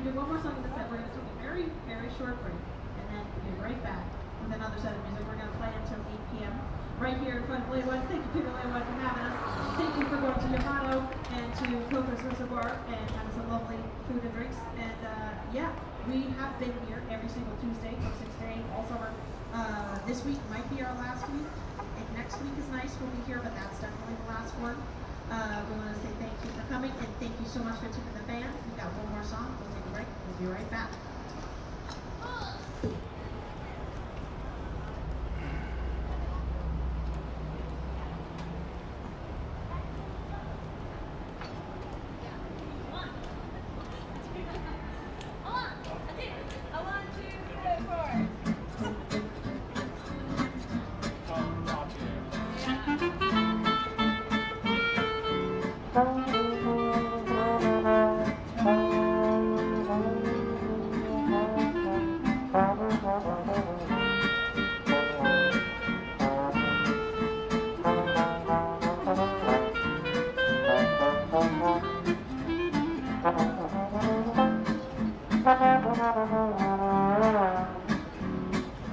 going to do one more song in the set. We're going to take a very, very short break, and then we'll be right back with another set of music. We're going to play until 8 p.m. right here in front of Laywine's. Thank you, Peter Laywine's, for having us. Thank you for going to Yamato and to Coco's Bar and having some lovely food and drinks. And uh, yeah, we have been here every single Tuesday from 6 to 8 all summer. Uh, this week might be our last week. If next week is nice, we'll be here, but that's definitely the last one. Uh, we want to say thank you for coming and thank you so much for tipping the band. We got one more song. We'll take a break. We'll be right back.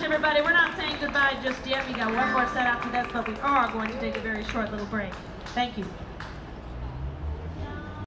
much, everybody. We're not saying goodbye just yet. We got one more set after this, but we are going to take a very short little break. Thank you.